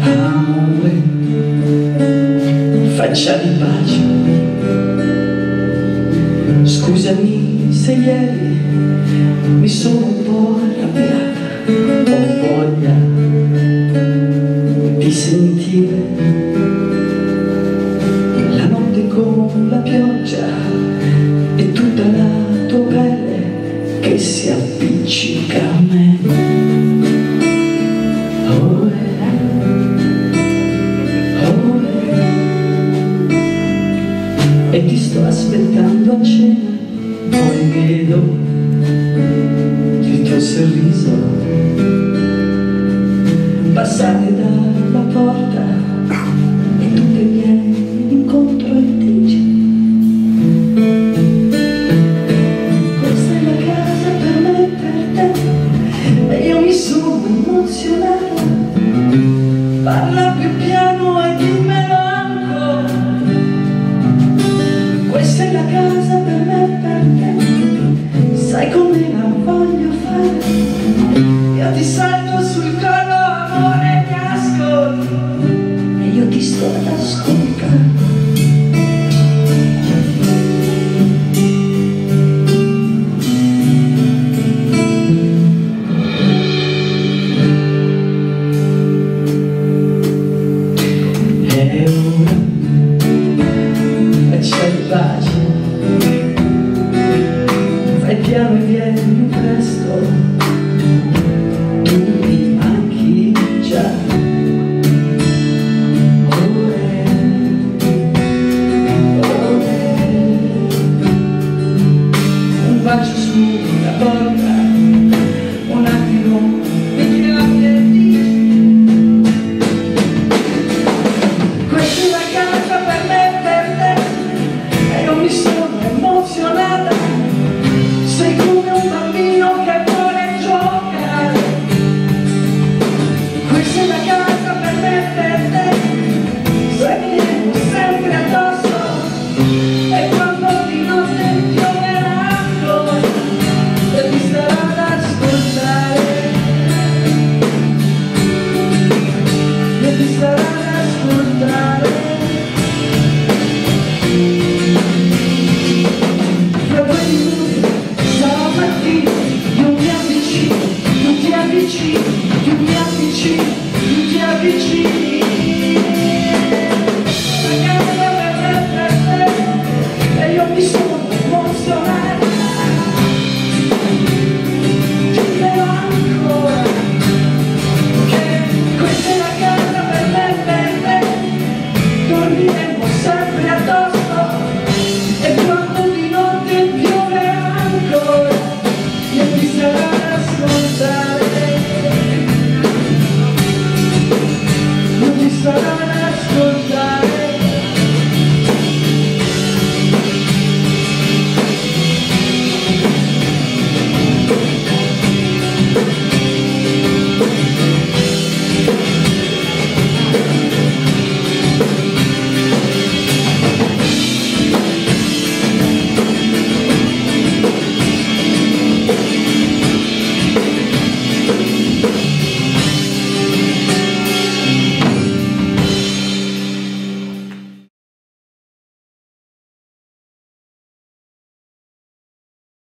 Amore, facciamo pace. Scusami se ieri mi sono un po' arrabbiata, ho voglia di sentire la notte con la pioggia e tutta la tua pelle che si appiccica aspettando a cena, poi vedo il tuo sorriso. Passare dalla porta e tu che vieni incontro e dici questa è la casa per me e per te. E io mi sono emozionata. Parla più piano e dimmelo ancora questa è la casa piano e vieni presto. Tu mi manchi già. Ore, ore. Un bacio sulla porta mudar.